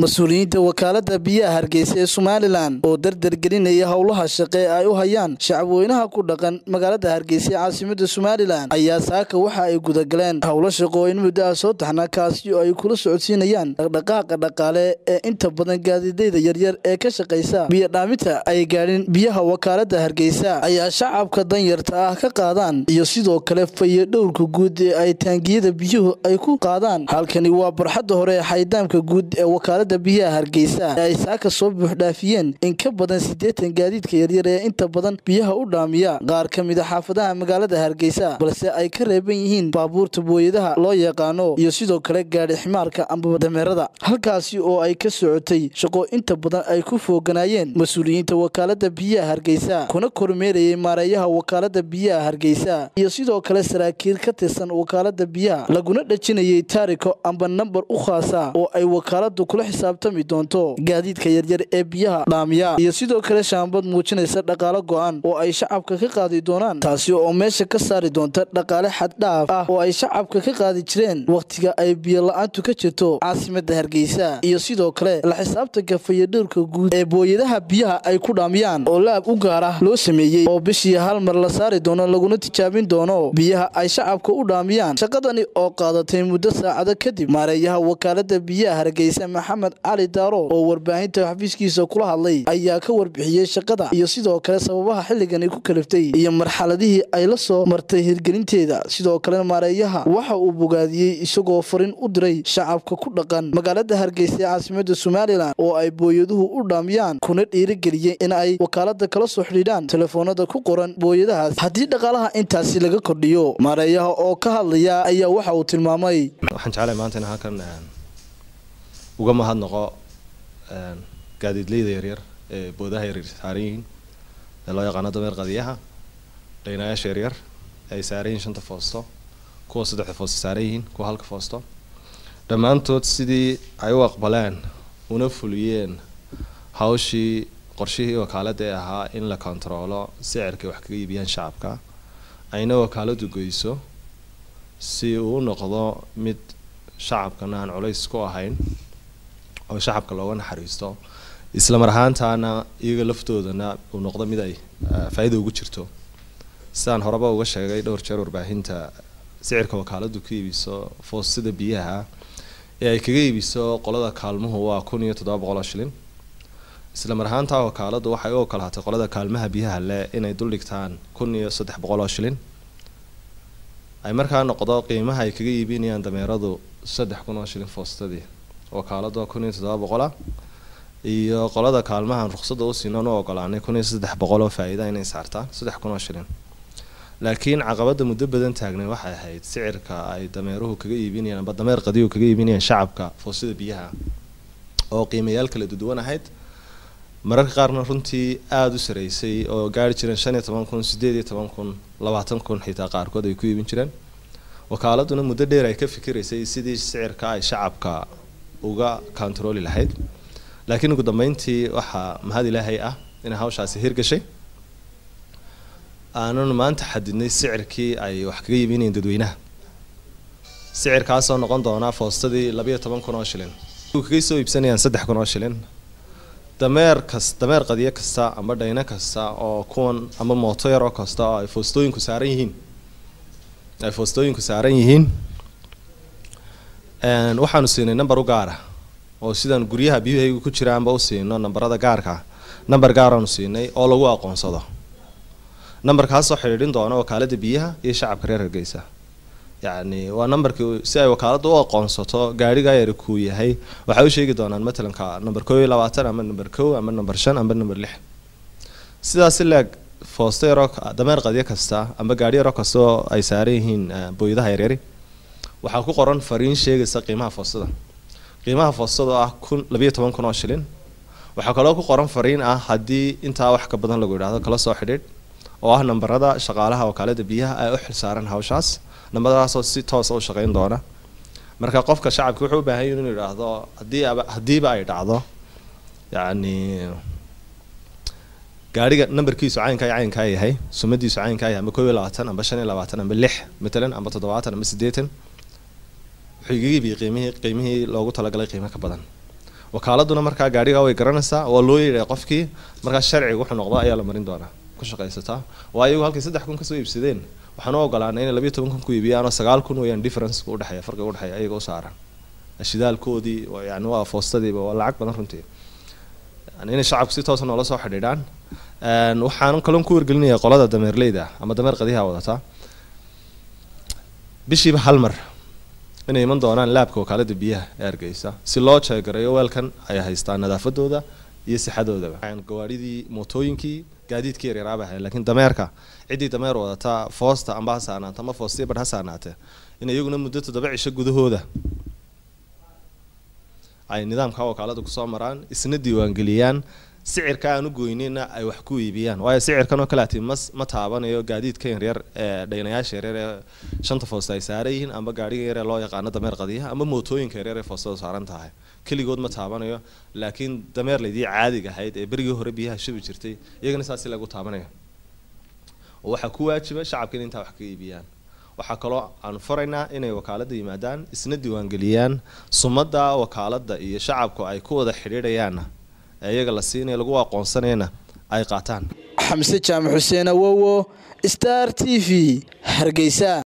mas'uuliyiinta wakaalada biyaha hargeysa ee somalilan oo dardargelinaya howlaha shaqe ay u hayaan shacabweynaha ku dhaqan magaalada hargeysa ee caasimada somalilan ayaa saaka waxa ay gudagaleen howlo shaqo in muddo ah soo taxna kaasi oo ay kula socodsiinayaan dhaqdhaqaaqa dhaqaale ee inta badan gaadidayda yaryar ee ka shaqaysa biyo dhaaminta ay gaadhin biyaha wakaalada hargeysa ayaa shacabka danyarta ah ka qaadaan iyo sidoo kale fayo dhowrka guud ee ay taangiyada biyuhu ay ku qaadaan. Halkani waa barxadda hore ee xaydaamka guud ee wakaalada biyaha hargeysa ee ay saaka soo buuxdhaafiyeen in ka badan siddeetan gaadiidka yaryar ee inta badan biyaha u dhaamiya. Qaar ka mid a xaafadaha magaalada hargeysa balse ay ka reeban yihiin baabuurta booyadaha loo yaqaano iyo sidoo kale gaadhi ximaarka amba dameerada halkaasi oo ay ka socotay shaqo inta badan ay ku fooganaayeen mas'uuliyiinta wakaalada biyaha hargeysa kuna kormeerayay maareeyaha wakaalada biyaha hargeysa iyo sidoo kale saraakiil ka tirsan wakaalada biyaha. Laguna dhajinayay taariko amba nambar u khaasa oo ay wakaaladu kula xisaabtami doonto gaadiidka yaryar ee biyaha dhaamiya iyo sidoo kale shaambad muujinaysa dhaqaalo go-an oo ay shacabka ka qaadi doonaan. Taasi oo meesha ka saari doonta dhaqaale xaddhaaf ah oo ay shacabka ka qaadi jireen wakhtiga ay biyo la'aantu ka jirto caasimada hargeysa iyo sidoo kale la xisaabtanka fayadhowrka guud ee booyadaha biyaha ay ku dhaamiyaan oo laab u gaar ah loo sameeyey oo bishii hal mar la saari doono laguna tijaabin doono biyaha ay shacabka u dhaamiyaan. Shaqadani oo qaadatay muddo saacado kadib maareeyaha wakaalada biyaha hargeysa maxamed cali daaro oo warbaahinta xafiiskiisa kula hadlay ayaa ka warbixiyey shaqada iyo sidoo kale sababaha xilligani ku kaliftay iyo marxaladihii ay la soo martay hirgelinteeda. Sidoo kalena maareeyaha waxa uu bogaadiyey isagoo farin u diray shacabka ku dhaqan magaalada hargeysa ee caasimada somalilan oo ay booyaduhu u dhaamiyaan kuna dhiirigeliyey in ay wakaalada kala soo xidhiidhaan telefoonada ku qoran booyadahaas. Haddii dhaqaalaha intaasi laga kordhiyo maareeyaha oo ka hadlaya ayaa waxa uu tilmaamay waxaan jeclahay maanta in halkan uga mahadnaqo gaadiidleyda yaryar ee boodaha yaryar saaran yihiin. Ee loo yaqaano dameer qadiyaha dhaynayaasha yaryar ay saaran yihiin shanta foosto kuwa saddexda foosto saaran yihiin kuwa halka foosto. Dhammaantood sidii ay u aqbaleen una fuliyeen hawshii qorshihii wakaalada ee ahaa in la kontaroolo sicirkay wax kaga iibiyaan shacabka ayna wakaaladu goyso si uu u noqdo mid shacabkana aan culays ku ahayn oo shacabka looga naxariisto. Isla mar ahaantaana iyaga laftoodana uu noqdo mid ay faa-ida ugu jirto. Sidaan horeba uga sheegay dhowr jeer warbaahinta sicirka wakaaladu ka iibiso foostada biyaha ee ay kaga iibiso qolada kaalmuhu waa kun iyo toddoba boqol oo shilin. Isla mar ahaantaa wakaaladu waxay u ogolaatay qolada kaalmaha biyaha leh inay duldhigtaan kun iyo saddex boqol oo shilin. Ay markaa noqdo qiimaha ay kaga iibinayaan dameeradu saddex kun oo shilin foostadii wakaaladu kun iyo toddoba boqola iyo qolada kaalmahan ruqsadda u siinan u ogolaanay kun iyo saddex boqol oo faa-iida inay saartaan saddex kun oo shilin. Laakiin caqabada muddo badan taagnay waxay ahayd sicirka ay dameeruhu kaga iibinayaan amba dameer qadiyu kaga iibinayaan shacabka foostada biyaha oo qiimayaal kala duduwan ahayd. Mararka qaarna runtii aada u sareysay oo gaari jireen shan iyo toban kun sideed iyo toban kun labaatan kun xitaa qaarkood ay ku iibin jireen. Wakaaladuna muddo dheer ay ka fikiraysay sidii sicirka ay shacabka uga kontarooli lahayd. Laakiin ugu dambeyntii waxaa mahad ilaahay ah inay hawshaasi hirgashay aananu maanta xadidnay sicirkii ay wax kaga iibinayeen dadweynaha. Sicirkaasoo noqon doonaa foostadii labayo toban kun oo shilin. Kaga soo iibsanayaan saddex kun oo shilin. Dameer kas dameer qadiyo kasta amba dhayno kasta oo kuwan amba mooto yar oo kasta oo ay foostooyinku saaran yihiin. Ay foostooyinku saaran yihiin waxaanu siinay number u gaara oo sidaan guryaha biyuhaygu ku jiraanba u siino nambarada gaarka number gaaraanu siinay oo lagu aqoonsado. Numberkaasoo xidhiidhin doona wakaalada biyaha iyo shacabka reer hargeysa. Yacni waa numberkii si ay wakaalada u aqoonsato gaadhigaa yari kuu yahay. Waxay u sheegi doonaan matalanka number koo iyo labaatan ama number kow ama number shan amba number lix. Sidaasi leeg foosto yaroo dameer qadyo kasta amba gaadhi yaroo oo ay saaran yihiin booyadaha yaryari waxaa ku qoran fariin sheegaysa qiimaha foostada qiimaha foostada oo ah kun labayo toban kun oo shilin. Waxaa kaloo ku qoran fariin ah haddii intaa wax ka badan lagu yidhaahdo kala soo xidhiidh oo ah nambarada shaqaalaha wakaalada biyaha ay u xilsaaran hawshaas nambaradaasoo si toosa u shaqeyn doona. Marka qofka shacabka wuxuu u baahan yahi inuu yidhaahdo haddii haddiiba ay dhacdo yacni gaadhiga nambarkiisu caynkaa caynkaa yahay sumadiisu caynkaa yahay amba koob iyo labaatan amba shan iyo labaatan amba lix matalan amba toddobaatan amba siddeetan iibiyey qiimihii qiimihii loogu talagalay qiimo ka badan. Wakaaladuna markaa gaadhigaa way garanaysaa waa loo yeedhay qofkii markaa sharciga wuxuu noqdo ayaa la marin doonaa. Ku shaqaysataa waa iyagu halkay saddex kun ka soo iibsadeen waxaan u ogolaanay inay labiyo toban kun ku iibiyaan oo sagaal kun weeyaan difference udhexeeya farqiga udhexeeya ayaga u saaran. Shidaalkoodii yani waa foostadiiba waa lacag badan runtii. Inay shacabku si toosa noola soo xidhiidhaan waxaan kaloon ku wargelinaya qolada dameerleyda ama dameer qadiyaha wadataa. Bishiiba hal mar inay iman doonaan laabka wakaalada biyaha ee hargeysa si loo jeegareeyo weelkan ay haystaan nadaafadooda iyo sixadoodaba. Gawaadhidii mootooyinkii gaadiidkii yaryaraaba ahay laakiin dameerka ciddii dameer wadataa foosta amba ha saarnaata ama foostii badh ha saarnaatee in iyaguna muddo toddoba cisho gudahooda ay nidaamka wakaalada ku soo maraan isna diiwaangeliyaan sicirka aan u goynina ay wax ku iibiyaan. Waayo sicirkan oo kaleati ma taabanayo gaadiidka yaryar dhaynayaasha yaryar ee shanta foosta ay saaran yihiin amba gaadhiga yar loo yaqaano dameer qadiyaha amba mootooyinka yaryar ee foostada saaran tahay. Keligood ma taabanayo laakiin dameerlaydii caadiga ahayd ee berigii hore biyaha shubi jirtay iyagana saasi lagu taabanayo. Oo waxaa ku waajiba shacabka in intaa wax ka iibiyaan. Waxaa kaloo aan faraynaa inay wakaalada yimaadaan isna diiwaangeliyaan sumadda wakaalada iyo shacabku ay ku wada xidhiidhayaanna ee iyaga la siinaya lagu aqoonsanayana ay qaataan. Xamse jaamac xuseen awowo star t v hargeysa